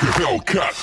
Hellcat.